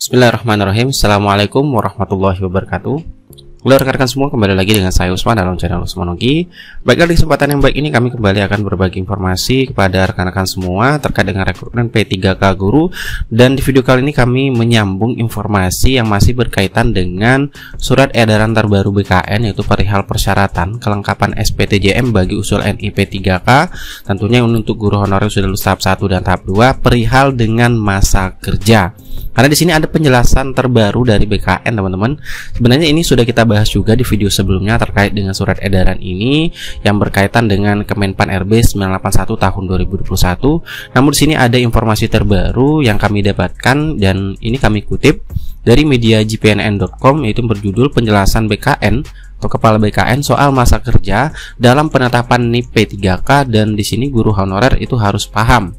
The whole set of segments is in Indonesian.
Bismillahirrahmanirrahim Assalamualaikum warahmatullahi wabarakatuh Halo rekan-rekan semua, kembali lagi dengan saya Usman dalam channel Usman Ogi. Baiklah di kesempatan yang baik ini kami kembali akan berbagi informasi kepada rekan-rekan semua terkait dengan rekrutmen P3K Guru dan di video kali ini kami menyambung informasi yang masih berkaitan dengan surat edaran terbaru BKN yaitu perihal persyaratan kelengkapan SPTJM bagi usul NIP 3K tentunya untuk guru honorer sudah lulus tahap 1 dan tahap 2 perihal dengan masa kerja. Karena di sini ada penjelasan terbaru dari BKN teman-teman. Sebenarnya ini sudah kita bahas juga di video sebelumnya terkait dengan surat edaran ini yang berkaitan dengan Kemenpan RB 981 tahun 2021. Namun di sini ada informasi terbaru yang kami dapatkan dan ini kami kutip dari media gpnn.com yaitu berjudul penjelasan BKN atau kepala BKN soal masa kerja dalam penetapan NIP P3K dan di sini guru honorer itu harus paham.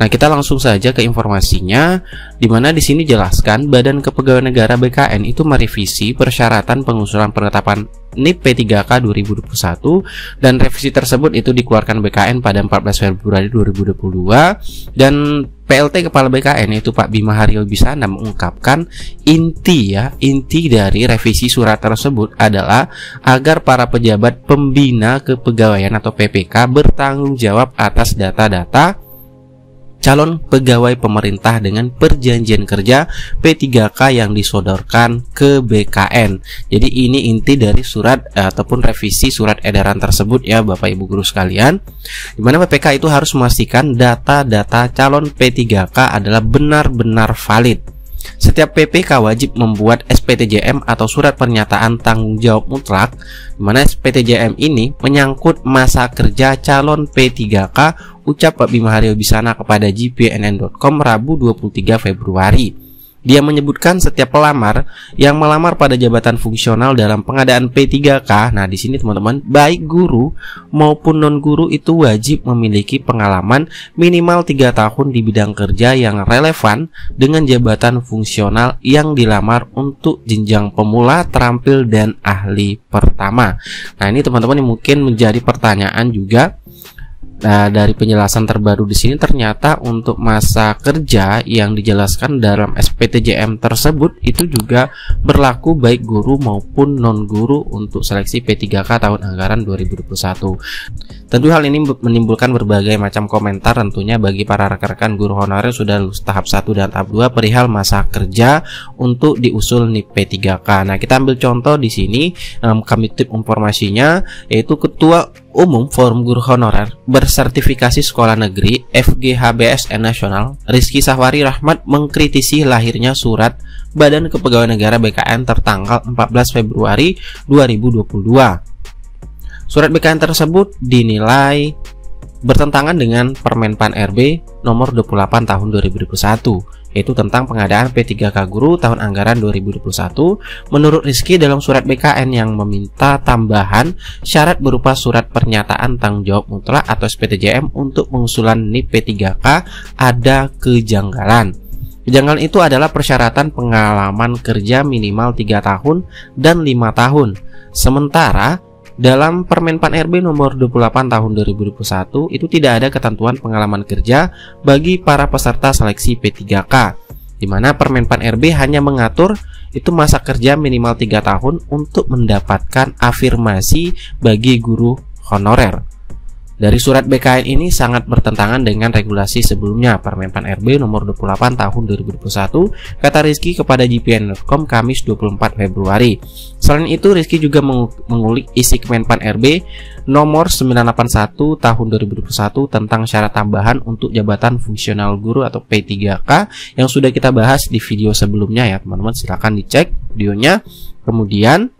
Nah, kita langsung saja ke informasinya di mana di sini jelaskan Badan Kepegawaian Negara BKN itu merevisi persyaratan pengusulan penetapan NIP P3K 2021 dan revisi tersebut itu dikeluarkan BKN pada 14 Februari 2022 dan PLT Kepala BKN itu Pak Bima Haryo Bisana mengungkapkan inti ya inti dari revisi surat tersebut adalah agar para pejabat pembina kepegawaian atau PPK bertanggung jawab atas data-data calon pegawai pemerintah dengan perjanjian kerja P3K yang disodorkan ke BKN. Jadi ini inti dari surat eh, ataupun revisi surat edaran tersebut ya Bapak Ibu guru sekalian. Di mana PPK itu harus memastikan data-data calon P3K adalah benar-benar valid setiap PPK wajib membuat SPTJM atau surat pernyataan tanggung jawab mutlak di mana SPTJM ini menyangkut masa kerja calon P3K ucap Pak Bima Haryo Bisana kepada gpnn.com Rabu 23 Februari. Dia menyebutkan setiap pelamar yang melamar pada jabatan fungsional dalam pengadaan P3K. Nah, di sini teman-teman, baik guru maupun non-guru itu wajib memiliki pengalaman minimal 3 tahun di bidang kerja yang relevan dengan jabatan fungsional yang dilamar untuk jenjang pemula, terampil dan ahli pertama. Nah, ini teman-teman mungkin menjadi pertanyaan juga Nah, dari penjelasan terbaru di sini ternyata untuk masa kerja yang dijelaskan dalam SPTJM tersebut itu juga berlaku baik guru maupun non-guru untuk seleksi P3K tahun anggaran 2021. Tentu hal ini menimbulkan berbagai macam komentar tentunya bagi para rekan-rekan guru honorer sudah lulus tahap 1 dan tahap 2 perihal masa kerja untuk diusul NIP P3K. Nah, kita ambil contoh di sini kami tip informasinya yaitu ketua Umum Forum Guru Honorer bersertifikasi sekolah negeri FGHBSN Nasional Rizky Sahwari Rahmat mengkritisi lahirnya surat Badan Kepegawaian Negara BKN tertanggal 14 Februari 2022. Surat BKN tersebut dinilai bertentangan dengan Permenpan RB nomor 28 tahun 2021 yaitu tentang pengadaan P3K Guru tahun anggaran 2021 menurut Rizky dalam surat BKN yang meminta tambahan syarat berupa surat pernyataan tanggung jawab mutlak atau SPTJM untuk pengusulan NIP P3K ada kejanggalan. Kejanggalan itu adalah persyaratan pengalaman kerja minimal 3 tahun dan 5 tahun. Sementara dalam Permenpan RB nomor 28 tahun 2021 itu tidak ada ketentuan pengalaman kerja bagi para peserta seleksi P3K di mana Permenpan RB hanya mengatur itu masa kerja minimal 3 tahun untuk mendapatkan afirmasi bagi guru honorer. Dari surat BKN ini sangat bertentangan dengan regulasi sebelumnya Permenpan RB nomor 28 tahun 2021 kata Rizky kepada GPN.com Kamis 24 Februari. Selain itu Rizky juga mengulik isi Kemenpan RB nomor 981 tahun 2021 tentang syarat tambahan untuk jabatan fungsional guru atau P3K yang sudah kita bahas di video sebelumnya ya teman-teman silahkan dicek videonya. Kemudian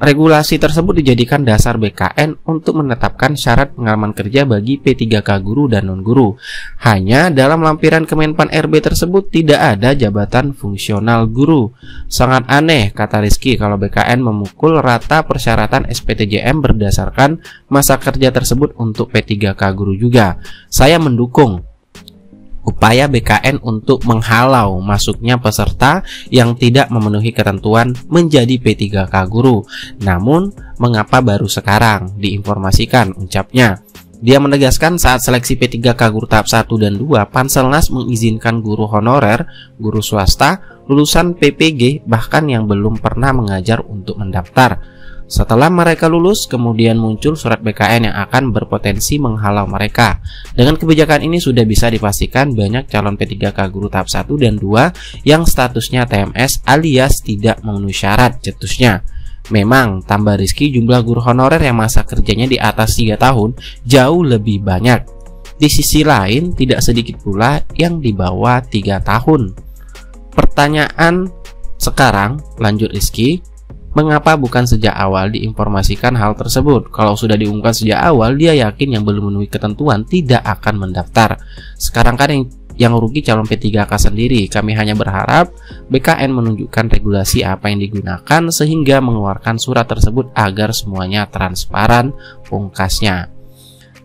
Regulasi tersebut dijadikan dasar BKN untuk menetapkan syarat pengalaman kerja bagi P3K guru dan non-guru. Hanya dalam lampiran Kemenpan RB tersebut tidak ada jabatan fungsional guru. Sangat aneh, kata Rizky, kalau BKN memukul rata persyaratan SPTJM berdasarkan masa kerja tersebut untuk P3K guru juga. Saya mendukung upaya BKN untuk menghalau masuknya peserta yang tidak memenuhi ketentuan menjadi P3K guru. Namun, mengapa baru sekarang diinformasikan ucapnya? Dia menegaskan saat seleksi P3K guru tahap 1 dan 2, Panselnas mengizinkan guru honorer, guru swasta, lulusan PPG, bahkan yang belum pernah mengajar untuk mendaftar. Setelah mereka lulus, kemudian muncul surat BKN yang akan berpotensi menghalau mereka. Dengan kebijakan ini sudah bisa dipastikan banyak calon P3K guru tahap 1 dan 2 yang statusnya TMS alias tidak memenuhi syarat cetusnya. Memang, tambah rizki jumlah guru honorer yang masa kerjanya di atas 3 tahun jauh lebih banyak. Di sisi lain, tidak sedikit pula yang di bawah 3 tahun. Pertanyaan sekarang, lanjut Rizky, mengapa bukan sejak awal diinformasikan hal tersebut? Kalau sudah diumumkan sejak awal, dia yakin yang belum memenuhi ketentuan tidak akan mendaftar. Sekarang kan yang yang rugi calon P3K sendiri. Kami hanya berharap BKN menunjukkan regulasi apa yang digunakan sehingga mengeluarkan surat tersebut agar semuanya transparan pungkasnya.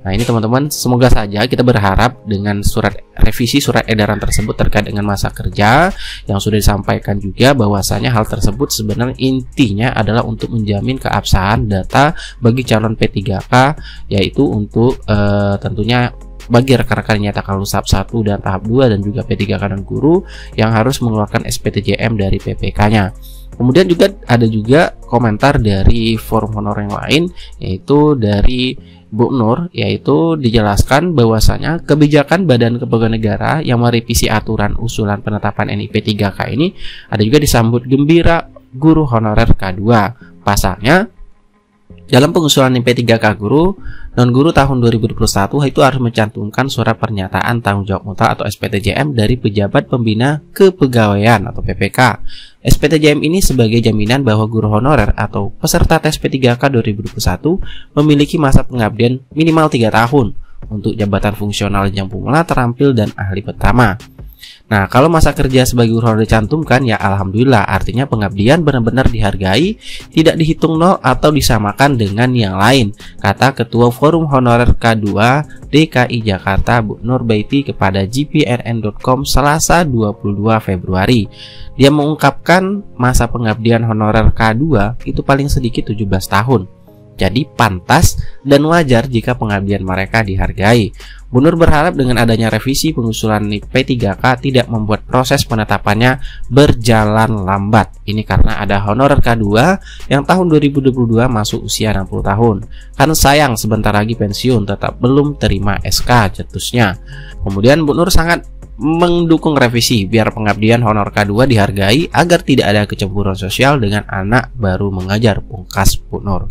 Nah ini teman-teman semoga saja kita berharap dengan surat revisi surat edaran tersebut terkait dengan masa kerja yang sudah disampaikan juga bahwasanya hal tersebut sebenarnya intinya adalah untuk menjamin keabsahan data bagi calon P3K yaitu untuk uh, tentunya bagi rekan-rekan yang nyatakan lulus tahap 1 dan tahap 2 dan juga P3K dan guru yang harus mengeluarkan SPTJM dari PPK-nya. Kemudian juga ada juga komentar dari forum honor yang lain yaitu dari Bu Nur yaitu dijelaskan bahwasanya kebijakan Badan Kepegawaian Negara yang merevisi aturan usulan penetapan NIP 3K ini ada juga disambut gembira guru honorer K2. Pasalnya dalam pengusulan MP3K Guru, non-guru tahun 2021 itu harus mencantumkan surat pernyataan tanggung jawab mutlak atau SPTJM dari pejabat pembina kepegawaian atau PPK. SPTJM ini sebagai jaminan bahwa guru honorer atau peserta tes P3K 2021 memiliki masa pengabdian minimal 3 tahun untuk jabatan fungsional yang pemula terampil dan ahli pertama. Nah, kalau masa kerja sebagai guru honorer dicantumkan, ya alhamdulillah, artinya pengabdian benar-benar dihargai, tidak dihitung nol atau disamakan dengan yang lain, kata Ketua Forum Honorer K2 DKI Jakarta Bu Nur Baiti kepada gprn.com Selasa 22 Februari. Dia mengungkapkan masa pengabdian honorer K2 itu paling sedikit 17 tahun. Jadi pantas dan wajar jika pengabdian mereka dihargai. Bu Nur berharap dengan adanya revisi pengusulan P3K tidak membuat proses penetapannya berjalan lambat. Ini karena ada honorer K2 yang tahun 2022 masuk usia 60 tahun. Kan sayang sebentar lagi pensiun tetap belum terima SK cetusnya. Kemudian Bu Nur sangat mendukung revisi biar pengabdian honor K2 dihargai agar tidak ada kecemburuan sosial dengan anak baru mengajar pungkas Bu Nur.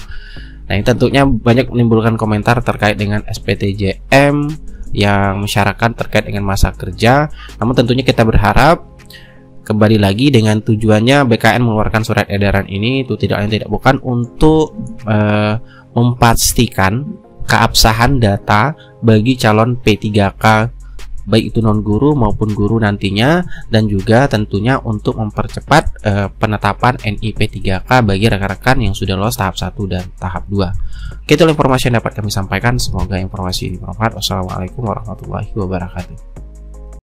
Nah, ini tentunya banyak menimbulkan komentar terkait dengan SPTJM yang masyarakat terkait dengan masa kerja. Namun tentunya kita berharap kembali lagi dengan tujuannya BKN mengeluarkan surat edaran ini itu tidak lain tidak bukan untuk uh, memastikan keabsahan data bagi calon P3K baik itu non guru maupun guru nantinya dan juga tentunya untuk mempercepat uh, penetapan NIP 3K bagi rekan-rekan yang sudah lolos tahap 1 dan tahap 2. Oke, informasi yang dapat kami sampaikan. Semoga informasi ini bermanfaat. Wassalamualaikum warahmatullahi wabarakatuh.